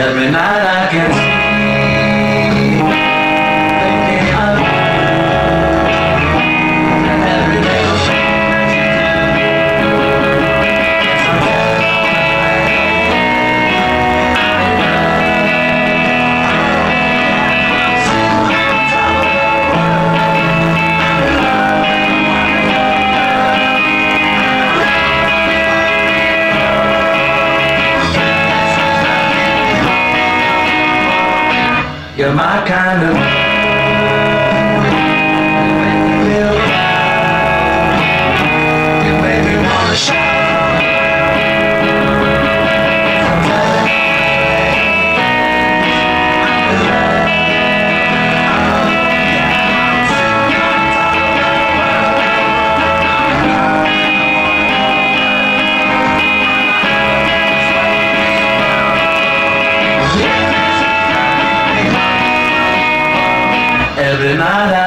hacerme nada que You're my kind of Shri Nara.